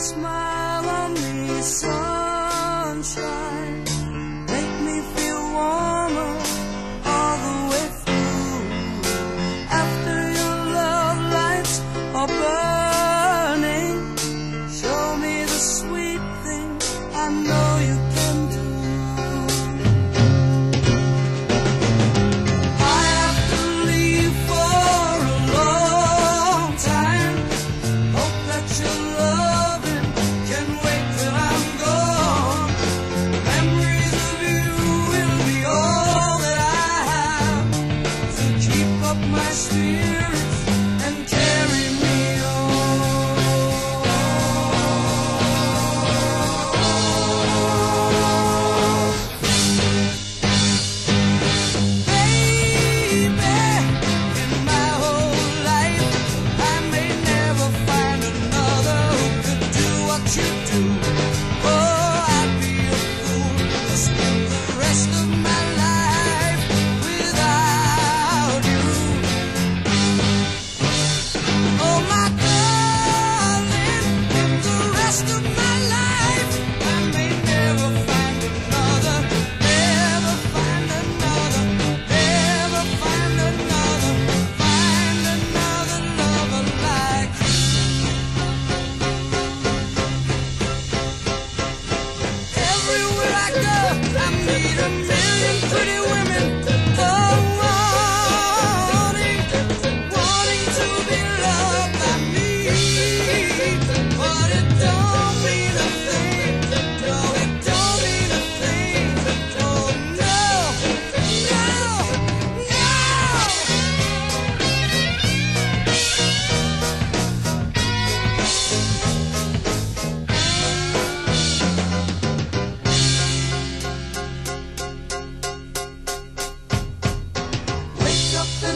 smile on me so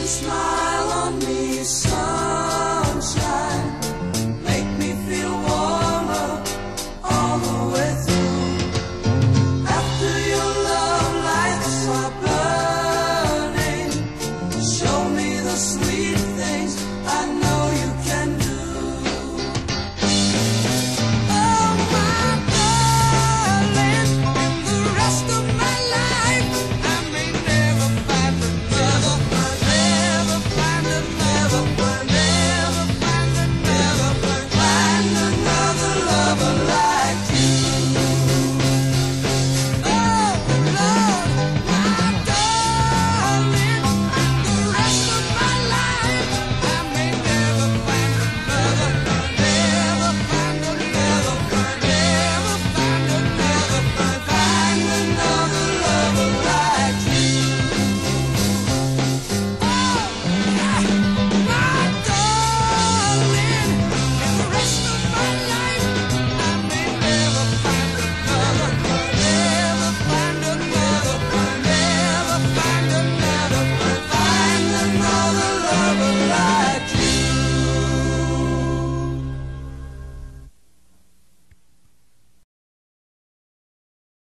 smile on me, son.